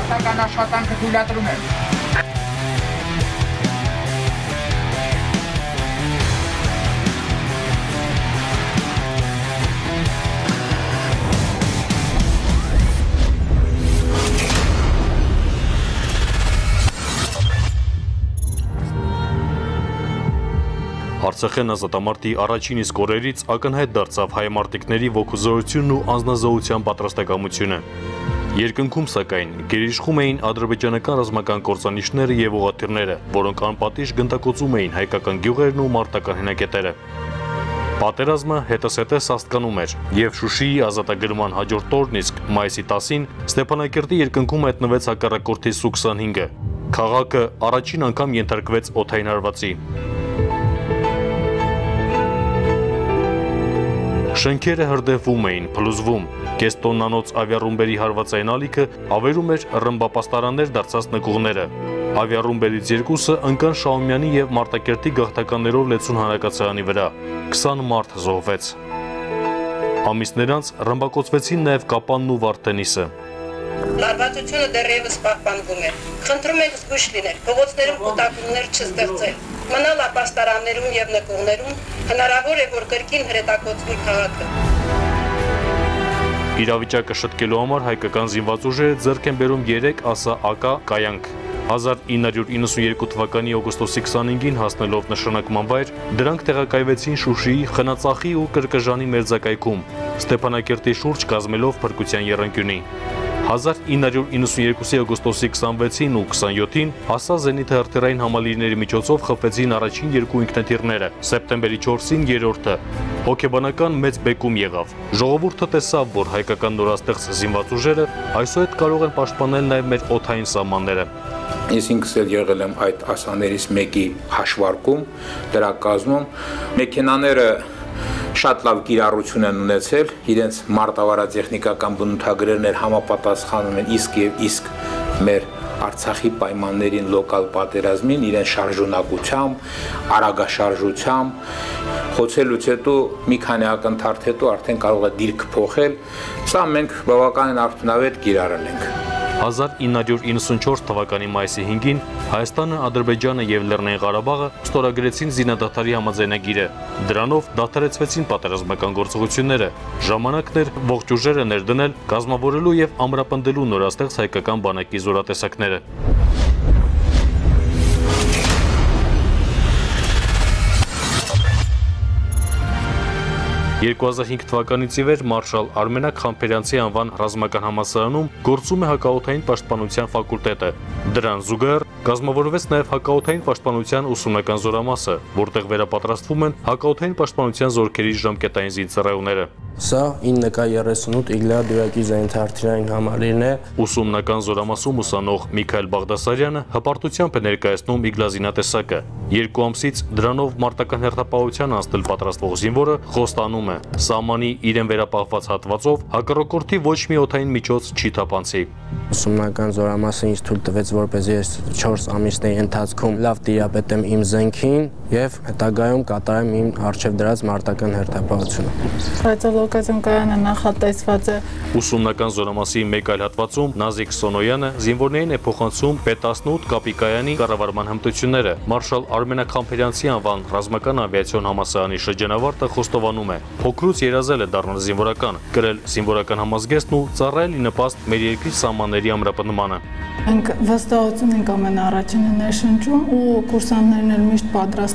արտական աշխատանքը թույլատրում եմ։ Արցախյան ազատամարտի առաջին իսկ օրերից ակնհայտ դարձավ հայ մարտիկների ոգուզորությունն ու անznազողության պատրաստակամությունը։ Երկնքում սակայն գերիշխում էին ադրբեջանական ռազմական կործանիչները եւ ուղաթիռները, որոնք անպատիժ գնդակոծում էին հայկական գյուղերն ու մարտական հենակետերը։ Պատերազմը հետսետե սաստկանում էր եւ Շուշիի ազատագրման հաջորդ օրն իսկ մայիսի 10-ին Ստեփանակերտի երկնքում հայտնվեց հակառակորդի Սու-25-ը։ Խաղակը առաջին անգամ ենթարկվեց օթային հարվածի։ Շենքերը հրդեհվում էին, փլուզվում։ Կեստոննանոց ավիառումբերի հարվածային ալիքը ավերում էր ռմբապաստարաններ դարձած նկուղները։ Ավիառումբերից երկուսը ընկան Շաումյանի եւ Մարտակերտի գաղթականներով լեցուն հանրակացարանի վրա։ 20 մարդ զոհվեց։ Ամիսներ անց ռմբակոծվեցին նաեւ Կապանն ու Վարդենիսը։ Լարվածությունը դեռևս պահպանվում է։ Խնդրում ենք զգույշ լինել, փողոցներում կուտակումներ չստեղծել։ Մնալ ապաստարաններում եւ նկուղներում հնարավոր է, որ կրկին հրետակոծվի քաղաքը։ Իրավիճակը շտկելու համար հայկական զինված ուժերը ձեռք են բերում 3 ասա ԱԿ կայանք։ 1992 թվականի օգոստոսի 25-ին հասնելով նշանակման վայր, դրանք տեղակայվեցին Շուշիի Խնածախի ու Կրկժանի մերձակայքում, Ստեփանակերտի շուրջ կազմելով փրկության երանգյունի։ 1992-ի օգոստոսի 26-ին ու 27-ին հասա Զենիթը հրթիռային համալիրների միջոցով խփվեցին առաջին երկու ինքնաթիռները, սեպտեմբերի 4-ին երրորդը։ Հոգեբանական մեծ բեկում եղավ։ Ժողովուրդը տեսավ, որ հայկական նորաստեղծ զինված ուժերը այսօր կարող են պաշտպանել նաև մեր օթային սահմանները։ Ես ինքս էլ եղել եմ այդ ասաներից մեկի հաշվարկում, դրա կազմում մեքենաները շատ լավ կիրառություն են ունեցել, իրենց մարտավարատեխնիկական բնութագրերն էր համապատասխանում են իսկ եւ իսկ մեր Արցախի պայմաններին լոկալ պատերազմին իրեն շարժունակությամբ, արագաշարժությամբ խոցելուց հետո մի քանի ակնթարթ հետո արդեն կարող է դիրք փոխել։ Սա մենք բավականին արդյունավետ կիրառել ենք։ 1994 թվականի մայիսի 5-ին Հայաստանը, Ադրբեջանը եւ Լեռնային Ղարաբաղը ստորագրեցին զինադատարի համաձայնագիրը։ Դրանով դադարեցվեցին պատերազմական գործողությունները։ Ժամանակն էր ողջ ուժերը ներդնել, կազմավորելու եւ ամրապնդելու նորաստեղծ հայկական բանակի զորատեսակները։ 2005 թվականից ի վեր մարշալ Արմենակ Խամփերյանցի անվան ռազմական համալսարանում գործում է հակաօթային պաշտպանության ֆակուլտետը։ Դրան զուգահեռ կազմավորվեց նաև հակաօթային պաշտպանության ուսումնական զորամասը, որտեղ վերապատրաստվում են հակաօթային պաշտպանության զորքերի ժամկետային զինծառայողները։ Սա 938 իգլա դյուրակի զայնթարթիրային համալիրն է։ Ուսումնական զորամասում ուսանող Միքայել Բաղդասարյանը հպարտությամբ է ներկայացնում իգլազինատեսակը։ Երկու ամսից դրանով մարտական հերթապահության անցնել պատրաստվող զինվորը խոստանում է, սահմանի իրեն վերապահված հատվածով հակառակորդի ոչ մի օթային միջոց չի թափանցի։ Ուսումնական զորամասը ինձ թույլ տվեց, որպեսզի ես 4 ամիսների ընթացքում լավ տիրապետեմ իմ զենքին եւ հետագայում կատարեմ իմ արժեվ դրած մարտական հերթապահությունը։ Ռադիոլոգիական կայանը նախատեսված է Ուսումնական զորամասի մեկ այլ հատվածում Նազիկ Սոնոյանը զինվորներին է փոխանցում P18 կապիկայանի կառավարման հմտությունները։ Մարշալ Արմենակ Խամփերյանցի անվան ռազմական ավիացիոն համալսարանի շրջանավարտը խոստովանում է. փոքրուց երազել է դառնալ զինվորական, գրել զինվորական համազգեստն ու ծառայել ի նպաստ մեր երկրի սահմանների ամրապնդմանը։ Մենք վստահություն ենք ամենաառաջինը ներշնչում ու կուրսանտներն էլ միշտ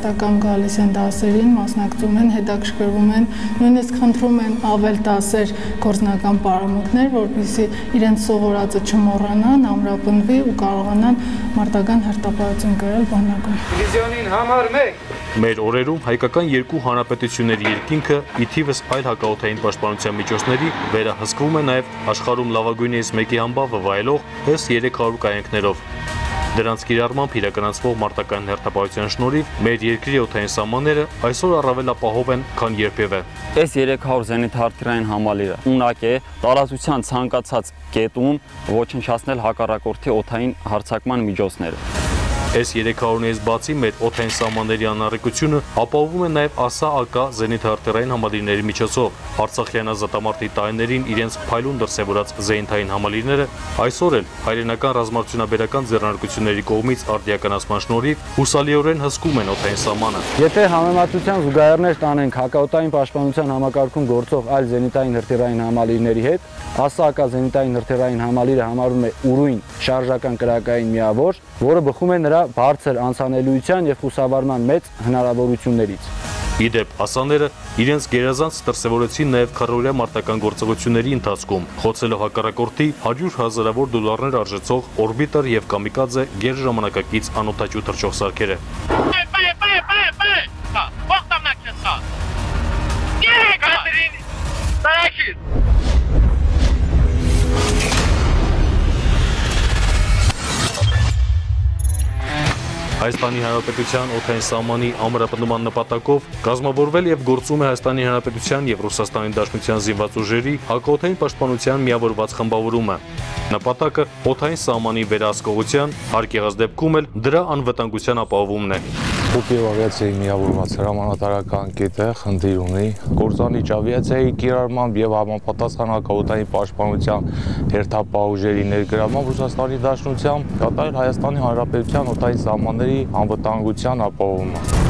պատրաստական գալիս են դասերին, մասնակցում են, հետաքրքրվում են, նույնիսկ խնդրում են ավել դասեր գործնական պարամունքներ, որպեսզի իրենց սովորածը չմոռանան, ամրապնդվի ու կարողանան մարտական հերթապահություն կրել բանակում։ Դիվիզիոնին համար 1 Մեր օրերում հայկական երկու հանրապետությունների երկինքը ի թիվս այլ հակաօթային պաշտպանության միջոցների վերահսկվում է նաև աշխարհում լավագույնից մեկի համբավը վայելող S300 կայանքներով։ Դրանց կիրառմամբ իրականացվող մարտական հերթապահության շնորհիվ մեր երկրի օթային սահմանները այսօր առավել ապահով են, քան երբևէ։ S300 զենիթ հարտիրային համալիրը ունակ է տարածության ցանկացած կետում ոչնչացնել հակառակորդի օթային հարձակման միջոցները։ S300-ից բացի մեր օթային սահմանների անառիկությունը ապահովում է նաև ԱՍԱ ԱԿ զենիթ հրթիռային համալիրների միջոցով։ Արցախյան ազատամարտի տարիներին իրենց փայլուն դրսևորած զենիթային համալիրները այսօր էլ հայրենական ռազմարտությունաբերական ձեռնարկությունների կողմից արդիականացման շնորհիվ հուսալիորեն հսկում են օթային սահմանը։ Եթե համեմատության զուգահեռներ տանենք հակաօտային պաշտպանության համակարգում գործող այլ զենիտային հրթիռային համալիրների հետ, ԱՍԱԿ զենիտային հրթիռային համալիրը համարվում է ուրույն շարժական կրակային միավոր, որը բխում է նրա բարձր անցանելիության եւ խուսավարման մեծ հնարավորություններից։ Իդեպ, ասաները իրենց գերազանց դրսևորեցին նաև քարորիա մարտական գործողությունների ընթացքում, խոցելով հակառակորդի 100 հազարավոր դոլարներ արժեցող օրբիտեր եւ կամիկաձե գերժամանակակից անօթաչու թռչող սարքերը։ Հայաստանի Հանրապետության օթային սահմանի ամրապնդման նպատակով կազմավորվել եւ գործում է Հայաստանի Հանրապետության եւ Ռուսաստանի Դաշնության զինված ուժերի հակաօթային պաշտպանության միավորված խմբավորումը։ Նպատակը օթային սահմանի վերահսկողության, հարկ եղած դեպքում էլ դրա անվտանգության ապահովումն է։ Օպերատիվ ավիացիայի միավորված հրամանատարական կետը խնդիր ունի. Կորզանիչ ավիացիայի կիրառմամբ եւ համապատասխան հակաօթային պաշտպանության հերթապահ ուժերի ներգրավմամբ Ռուսաստանի Դաշնությամբ կատարել Հայաստանի Հանրապետության օթային սահմանների անվտանգության ապահովումը։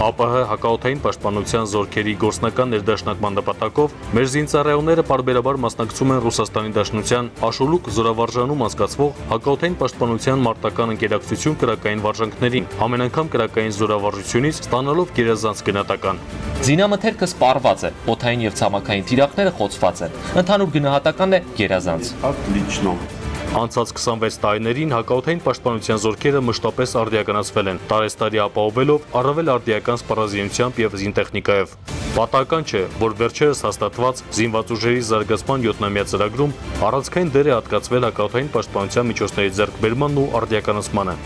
ԱՊՀ հակաօթային պաշտպանության զորքերի գործնական ներդաշնակման նպատակով մեր զինծառայողները parberabar մասնակցում են Ռուսաստանի Դաշնության Աշուլուկ զորավարժանում անցկացվող հակաօթային պաշտպանության մարտական ընկերակցություն կրակային վարժանքներին, ամեն անգամ կրակային զորավարժությունից ստանալով գերազանց գնահատական։ Զինամթերքը սպառված է, օթային եւ ցամաքային թիրախները խոցված են։ Ընդհանուր գնահատականն է գերազանց։ Отлично։ Անցած 26 տարիներին հակաօթային պաշտպանության զորքերը մշտապես արդիականացվել են, տարեստարի ապահովելով առավել արդիական սպառազինությամբ եւ զինտեխնիկայով։ Պատահական չէ, որ վերջերս հաստատված զինված ուժերի զարգացման 7-ամյա ծրագրում առանցքային դեր է հատկացվել հակաօթային պաշտպանության միջոցների ձեռքբերմանն ու արդիականացմանը։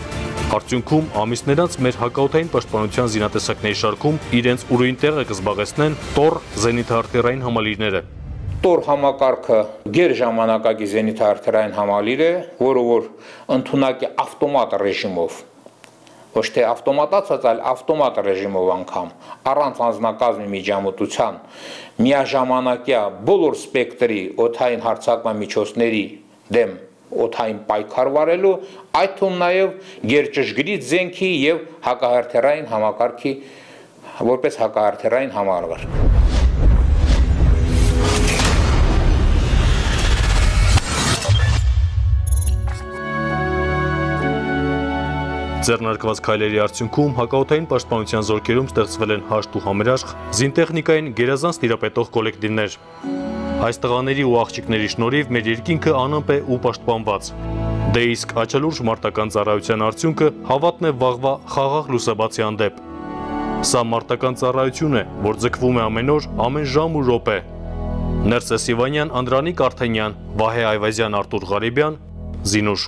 Արդյունքում ամիսներանց մեր հակաօթային պաշտպանության զինատեսակների շարքում իրենց ուրույն տեղը կզբաղեցնեն Տոր զենիթարտերային համալիրները, Տոր համակարգը գեր ժամանակակի զենիթարթերային համալիր է, որը որ ընդունակ է ավտոմատ ռեժիմով ոչ թե ավտոմատացած, այլ ավտոմատ ռեժիմով անգամ առանց անձնակազմի միջամտության միաժամանակյա բոլոր սպեկտրի օթային հարցակման միջոցների դեմ օթային պայքար վարելու, այդ թվում նաև գերճշգրիտ զենքի եւ հակահարթերային համակարգի որպես հակահարթերային համարվար։ Ձեռնարկված քայլերի արդյունքում հակաօթային պաշտպանության զորքերում ստեղծվել են հաշտ ու համերաշխ զինտեխնիկային գերազանց տիրապետող կոլեկտիվներ։ Այս տղաների ու աղջիկների շնորհիվ մեր երկինքը անըմպ է ու պաշտպանված։ Դե իսկ աչալուրջ մարտական ծառայության արդյունքը հավատն է վաղվա խաղաղ լուսաբացի հանդեպ։ Սա մարտական ծառայություն է, որ ձգվում է ամեն օր, ամեն ժամ ու րոպե։ Ներսես Սիվանյան, Անդրանիկ Արթենյան, Վահե Այվազյան, Արտուր Ղարիբյան, Զինուշ